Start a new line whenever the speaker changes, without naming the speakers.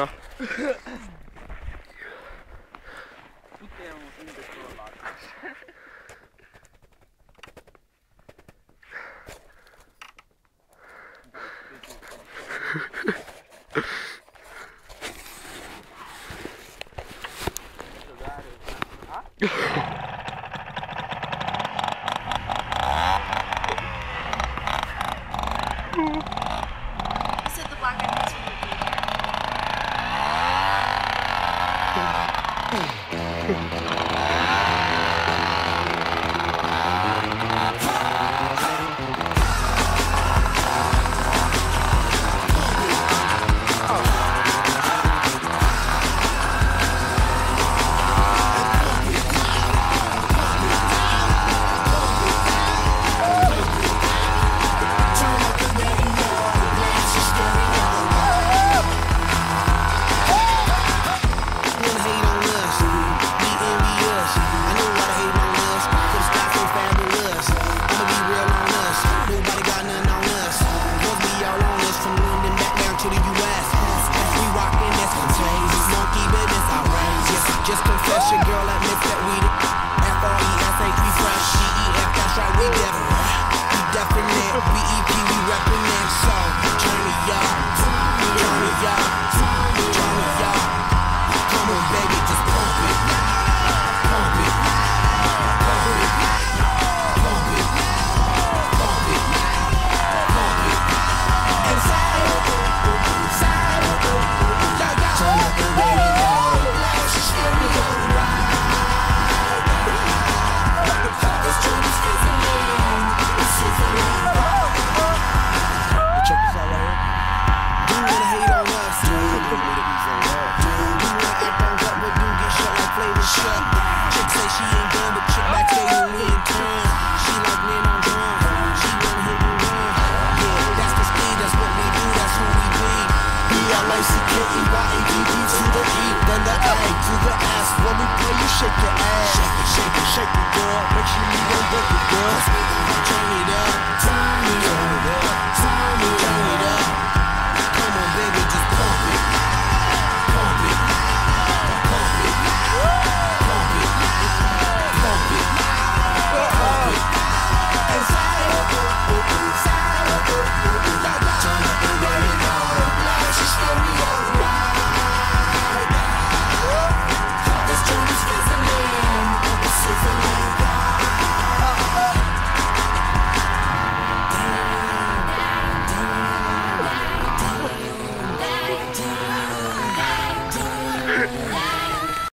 No. Tutte on finito solo Yeah. Okay. To the E, then the A to the S. When we play, you shake your ass. Shake it, shake it, shake it, girl. Make sure you don't break it, girl. Turn it up.